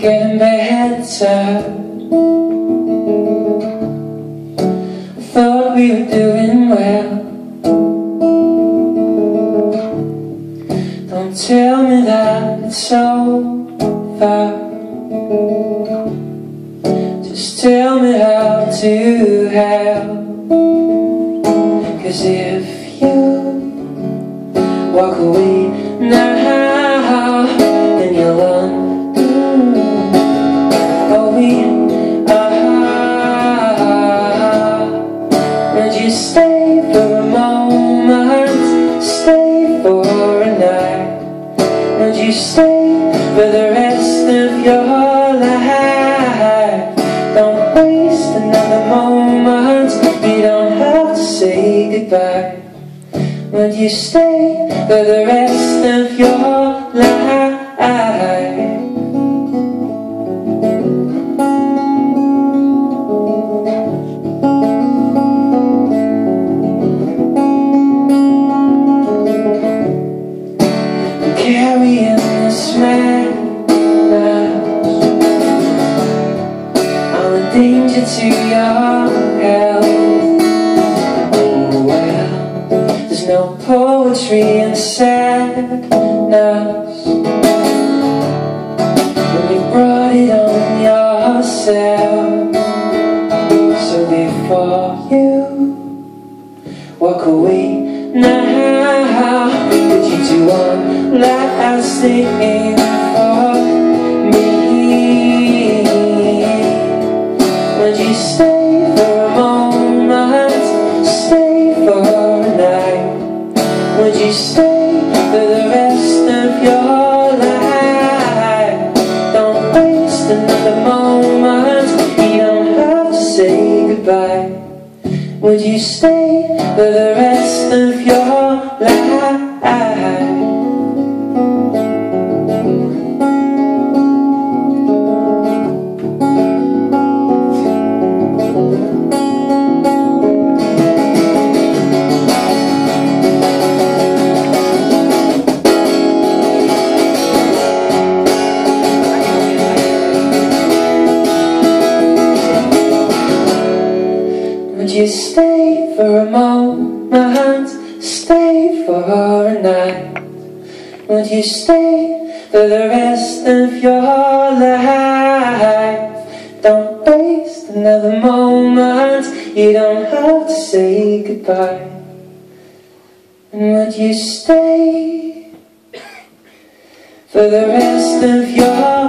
sad I thought we were doing well. Don't tell me that it's over. Just tell me how to help. Cause if you walk away now Would you stay for a moment? Stay for a night? Would you stay for the rest of your life? Don't waste another moment. You don't have to say goodbye. Would you stay for the rest of your life? Carrying this madness I'm a danger to your health. Oh well There's no poetry in sadness. When you brought it on yourself. So before you walk away now Would you one last thing for me? Would you stay for a moment? Stay for a night? Would you stay for the rest of your life? Don't waste another moment You don't have to say goodbye would you stay for the rest of your life? Stay for a moment? Stay for a night? Would you stay for the rest of your life? Don't waste another moment You don't have to say goodbye And would you stay for the rest of your?